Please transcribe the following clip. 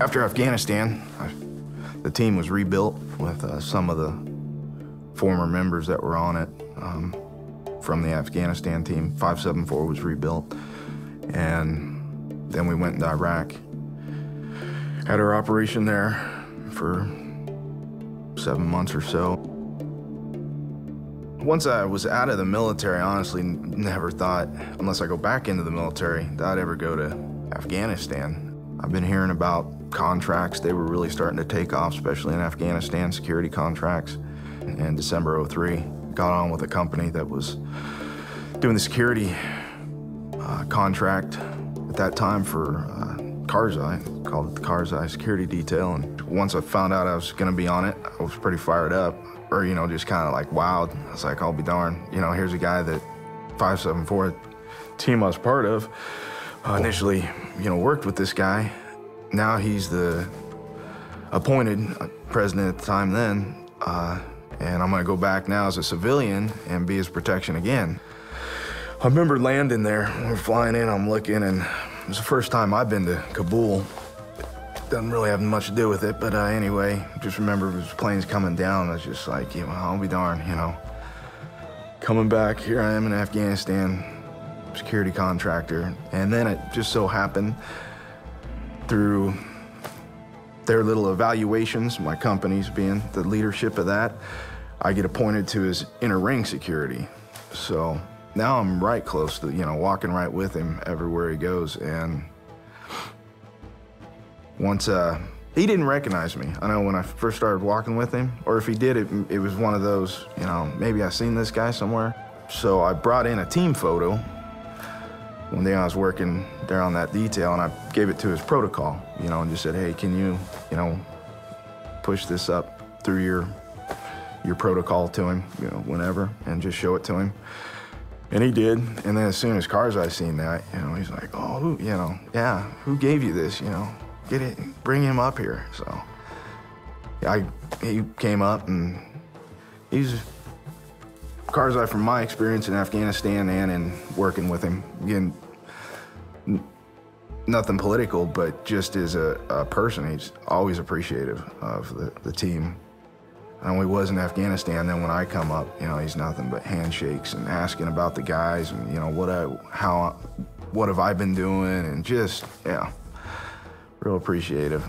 After Afghanistan, I, the team was rebuilt with uh, some of the former members that were on it um, from the Afghanistan team. 574 was rebuilt. And then we went into Iraq. Had our operation there for seven months or so. Once I was out of the military, I honestly never thought, unless I go back into the military, that I'd ever go to Afghanistan. I've been hearing about contracts. They were really starting to take off, especially in Afghanistan, security contracts. In December 03, got on with a company that was doing the security uh, contract at that time for uh, Karzai, called it the Karzai Security Detail. And once I found out I was going to be on it, I was pretty fired up, or, you know, just kind of like wowed. I was like, I'll be darned. You know, here's a guy that 574 team I was part of initially, you know, worked with this guy. Now he's the appointed president at the time then. Uh, and I'm going to go back now as a civilian and be his protection again. I remember landing there. We're flying in, I'm looking, and it was the first time I've been to Kabul. Doesn't really have much to do with it, but uh, anyway, just remember was planes coming down. I was just like, you I'll be darned, you know. Coming back, here I am in Afghanistan, security contractor. And then it just so happened through their little evaluations, my company's being the leadership of that, I get appointed to his inner ring security. So now I'm right close to, you know, walking right with him everywhere he goes. And once, uh, he didn't recognize me. I know when I first started walking with him, or if he did, it, it was one of those, you know, maybe I seen this guy somewhere. So I brought in a team photo one day I was working there on that detail and I gave it to his protocol, you know, and just said, hey, can you, you know, push this up through your your protocol to him, you know, whenever, and just show it to him. And he did. And then as soon as Karzai seen that, you know, he's like, oh, who, you know, yeah, who gave you this, you know, get it, bring him up here. So I, he came up and he's Karzai, from my experience in Afghanistan and in working with him, again, nothing political, but just as a, a, person, he's always appreciative of the, the team. And when he was in Afghanistan, then when I come up, you know, he's nothing but handshakes and asking about the guys and, you know, what I, how, what have I been doing and just, yeah, real appreciative.